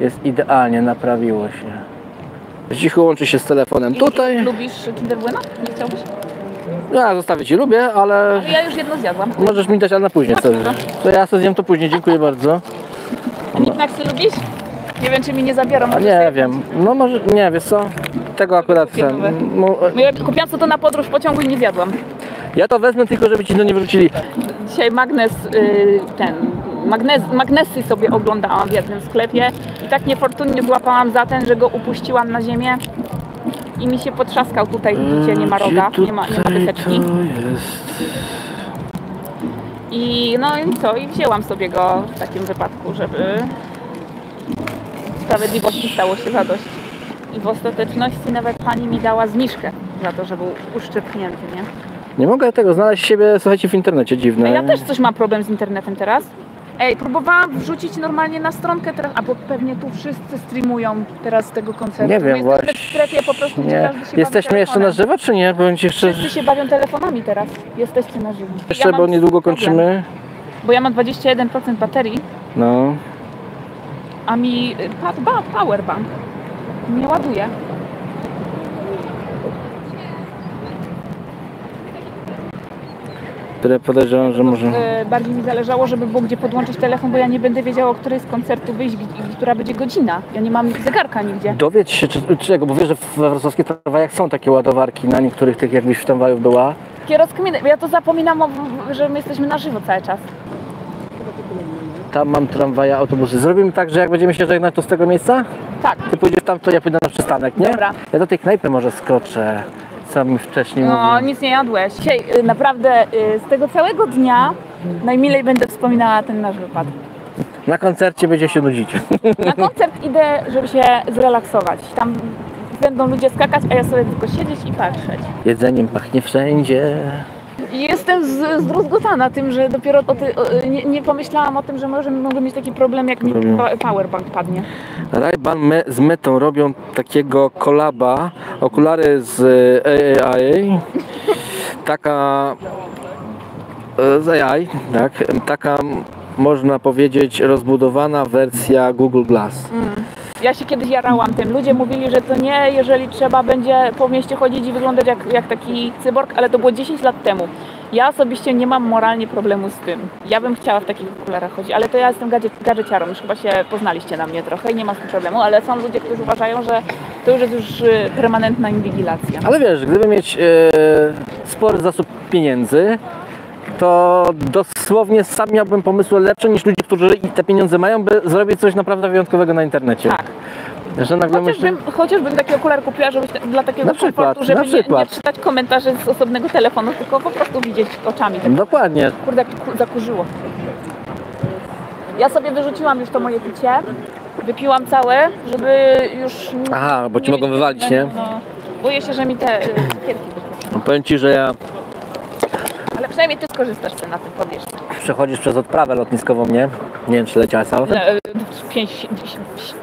Jest idealnie, naprawiło się. Cicho łączy się z telefonem tutaj. Lubisz Kinder Bueno? Nie chciałbyś? Ja zostawię ci, lubię, ale Ja już jedno zjadłam. możesz mi dać, ale na później. Co? To ja sobie zjem to później, dziękuję bardzo. Knicknacksy lubisz? Nie wiem, czy mi nie zabiorą. A może nie sobie- wiem, no może, nie, wiesz co? Tego akurat ten, mo- No ja kupiłam co to na podróż w pociągu i nie zjadłam. Ja to wezmę tylko, żeby ci to nie wrócili. Dzisiaj magnes, y, ten, magnes, magnesy sobie oglądałam w jednym sklepie i tak niefortunnie złapałam za ten, że go upuściłam na ziemię i mi się potrzaskał tutaj, widzicie, nie ma roga, nie ma, nie ma wyseczki. I no i co, i wzięłam sobie go w takim wypadku, żeby sprawiedliwości stało się zadość. I w ostateczności nawet pani mi dała zniżkę za to, że był uszczypnięty, nie? Nie mogę tego znaleźć siebie, słuchajcie, w internecie, dziwne. A ja też coś mam problem z internetem teraz. Ej, próbowałam wrzucić normalnie na stronkę teraz, a bo pewnie tu wszyscy streamują teraz z tego koncertu. Nie wiem, właśnie. w strefie po prostu, gdzie Nie. każdy się Jesteśmy jeszcze na żywo, czy nie? Ci jeszcze, Wszyscy się bawią telefonami teraz. Jesteście na żywo. jeszcze mam bo niedługo problem, kończymy. Bo ja mam 21% baterii, No. a mi ba, powerbank nie ładuje. Podejrzewam, że może... E, Bardziej mi zależało, żeby było gdzie podłączyć telefon, bo ja nie będę wiedziała, o której z koncertu wyjść, która będzie godzina. Ja nie mam zegarka nigdzie. Dowiedz się czy, czego, bo wiesz, że we wrocławskich tramwajach są takie ładowarki, na niektórych tych jakbyś w tramwaju była. Rozkminy. Ja to zapominam, że my jesteśmy na żywo cały czas. Tam mam tramwaje, autobusy. Zrobimy tak, że jak będziemy się żegnać, to z tego miejsca? Tak. Ty pójdziesz tam, to ja pójdę na przystanek, nie? Dobra. Ja do tej knajpy może skoczę, co mi wcześniej No, mówił. nic nie jadłeś. Dzisiaj y, naprawdę y, z tego całego dnia najmilej będę wspominała ten nasz wypad. Na koncercie będzie się nudzić. Na koncert idę, żeby się zrelaksować. Tam będą ludzie skakać, a ja sobie tylko siedzieć i patrzeć. Jedzeniem pachnie wszędzie. Jestem zdruzgotana tym, że dopiero ty, o, nie, nie pomyślałam o tym, że może mogę mieć taki problem, jak mi powerbank padnie. Ray-Ban me, z Metą robią takiego kolaba, okulary z e, AI, taka e, z AI, tak, taka można powiedzieć rozbudowana wersja Google Glass. Ja się kiedyś jarałam tym. Ludzie mówili, że to nie, jeżeli trzeba będzie po mieście chodzić i wyglądać jak, jak taki cyborg, ale to było 10 lat temu. Ja osobiście nie mam moralnie problemu z tym. Ja bym chciała w takich okularach chodzić, ale to ja jestem gadżet, gadżeciarą, już chyba się poznaliście na mnie trochę i nie ma z tym problemu, ale są ludzie, którzy uważają, że to już jest już y, permanentna inwigilacja. Ale wiesz, gdyby mieć e, spory zasób pieniędzy, to dosłownie sam miałbym pomysły lepsze niż ludzie, którzy i te pieniądze mają, by zrobić coś naprawdę wyjątkowego na internecie. Tak. Że nagle Chociażbym, chociażbym taki okular kupiła, żeby dla takiego Na przykład, komfortu, żeby nie, nie czytać komentarzy z osobnego telefonu, tylko po prostu widzieć oczami. Tak dokładnie, Kurde, zakurzyło. Ja sobie wyrzuciłam już to moje picie. Wypiłam całe, żeby już... Aha, bo ci mogą wywalić, nie? No. Boję się, że mi te y, wyskoczą. No powiem Ci, że ja przynajmniej ty skorzystasz sobie na tym, powiesz. przechodzisz przez odprawę lotniskową, nie? Nie wiem, czy leciałeś samolotem? E, Pięć,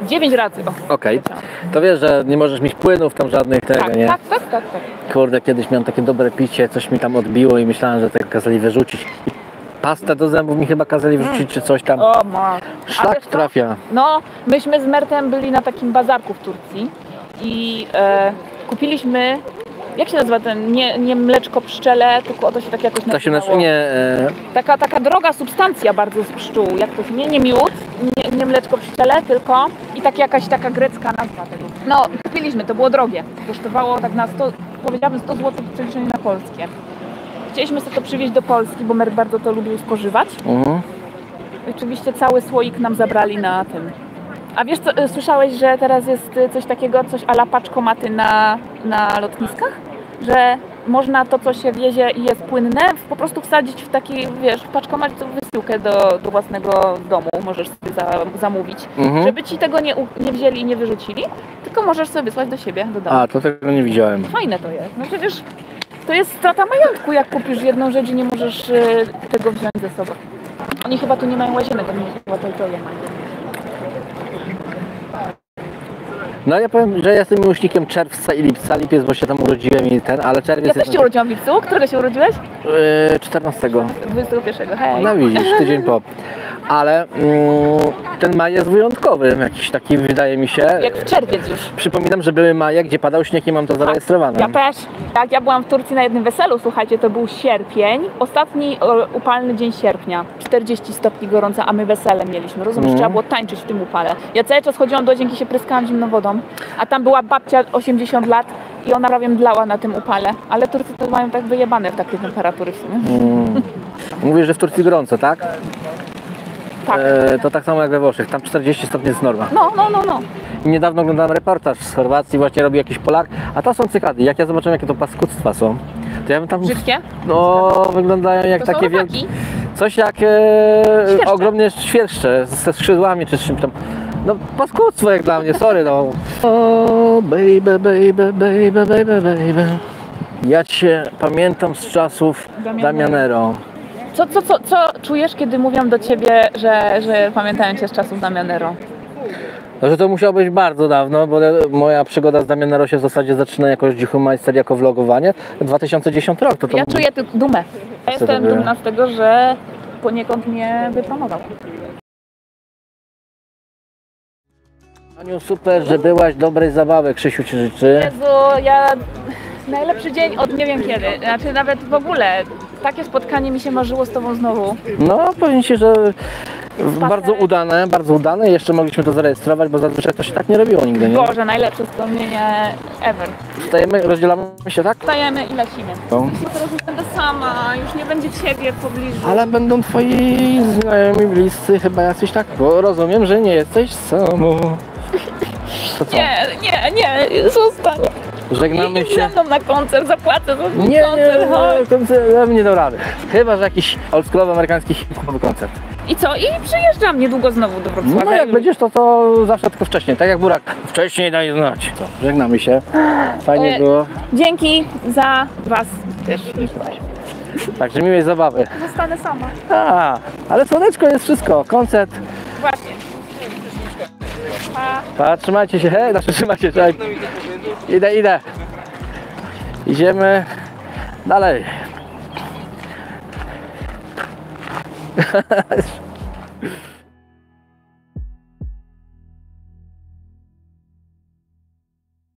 dziewięć razy. Okej. To wiesz, że nie możesz mieć płynów tam żadnych tego, Tak, nie? tak, tak, tak, tak. Kurde, kiedyś miałem takie dobre picie, coś mi tam odbiło i myślałem, że tego kazali wyrzucić. I pastę do zębów mi chyba kazali wyrzucić, czy coś tam. O ma. Szlak trafia. No, myśmy z Mertem byli na takim bazarku w Turcji i e, kupiliśmy, jak się nazywa ten, nie, nie mleczko pszczele, tylko to się tak jakoś To się nazywa, nie, e, Taka, taka droga substancja bardzo z pszczół, jak to się, nie, nie miód, nie, nie mleczko pszczele, tylko i tak jakaś taka grecka nazwa tego. No, kupiliśmy, to było drogie. Kosztowało tak na 100, powiedziałabym 100 zł w przeliczeniu na polskie. Chcieliśmy sobie to przywieźć do Polski, bo Mert bardzo to lubił spożywać. mhm. Oczywiście cały słoik nam zabrali na tym. A wiesz co, y, słyszałeś, że teraz jest y, coś takiego, coś ala paczkomaty na, na lotniskach? Że można to, co się wiezie i jest płynne, po prostu wsadzić w taki, wiesz, w paczkomat wysyłkę do, do własnego domu możesz sobie za, zamówić. Mhm. Żeby ci tego nie, nie wzięli i nie wyrzucili, tylko możesz sobie wysłać do siebie, do domu. A, to tego nie widziałem. Fajne to jest. No przecież to jest strata majątku, jak kupisz jedną rzecz i nie możesz y, tego wziąć ze sobą. Oni chyba tu nie mają łazienek, oni chyba to i to je mają. No ja powiem, że jestem miłośnikiem czerwca i lipca. Lipiec, bo się tam urodziłem i ten, ale czerwiec Ja też się urodziłam w lipcu. Którego się urodziłeś? e, 14. 21. Hej. No widzisz, tydzień po. Ale mm, ten maj jest wyjątkowy, jakiś taki wydaje mi się. Jak w czerwiec już. Przypominam, że były maje, gdzie padał śnieg i mam to zarejestrowane. Ja też. Jak ja byłam w Turcji na jednym weselu, słuchajcie, to był sierpień, ostatni o, upalny dzień sierpnia. 40 stopni gorąca, a my wesele mieliśmy. Rozumiesz, Mhm. trzeba było tańczyć w tym upale. Ja cały czas chodziłam do łazienki, się pryskałam zimną wodą, a tam była babcia 80 lat i ona prawie mdlała na tym upale. Ale Turcy to mają tak wyjebane w takie temperatury w sumie. Mówisz, że w Turcji gorąco, tak? Tak. E, to tak samo jak we Włoszech, tam 40 stopni jest norma. No, no, no, no. I Niedawno oglądałem reportaż z Chorwacji, właśnie robi jakiś Polak, a to są cykady. Jak ja zobaczyłem, jakie to paskudztwa są, to ja bym tam... Brzydkie? No, wyglądają jak To takie wielkie... Coś jak e, Świerszcze. ogromne świerszcze ze skrzydłami czy z czymś tam. No paskudztwo jak dla mnie, sorry no. O baby, baby, baby, baby, baby. Ja cię pamiętam z czasów Damianero. Damianero. Co, co, co, co czujesz, kiedy mówią do ciebie, że, że pamiętają cię z czasów Damianero? No, że to musiało być bardzo dawno, bo moja przygoda z Damianero się w zasadzie zaczyna jako Dzichumajster, jako vlogowanie. 2010 rok to to Ja czuję dumę. Ja jestem dumna z tego, że poniekąd mnie wypromował. Aniu, super, że byłaś, dobrej zabawy, Krzysiu ci życzy. Jezu, ja... Najlepszy dzień od nie wiem kiedy. Znaczy nawet w ogóle. Takie spotkanie mi się marzyło z tobą znowu. No, powiem Ci, że bardzo udane, bardzo udane. Jeszcze mogliśmy to zarejestrować, bo zazwyczaj to się tak nie robiło nigdy, nie? Boże, najlepsze wspomnienie ever. Wstajemy, rozdzielamy się, tak? Wstajemy i lecimy. No. Teraz już będę sama, już nie będzie ciebie w pobliżu. Ale będą Twoi znajomi, bliscy chyba jacyś tak, bo rozumiem, że nie jesteś samo. To co? Nie, nie, nie, zostań. Żegnamy się. ze na koncert, zapłacę za Nie, nie, koncert, chodź. nie, koncert, ja bym nie dał rady. Chyba, że jakiś oldschoolowy amerykański hip-hopowy koncert. I co? I przyjeżdżam niedługo znowu do Wrocławia. No jak będziesz, to to zawsze tylko wcześniej, tak jak Burak. Wcześniej daj znać. Żegnamy się. Fajnie E, było. Dzięki za was też. Także miłej zabawy. Zostanę sama. A, ale słoneczko jest wszystko. Koncert. Właśnie. Pa. Pa, trzymajcie się. Hej, znaczy trzymajcie się. Idę, idę. Idziemy dalej.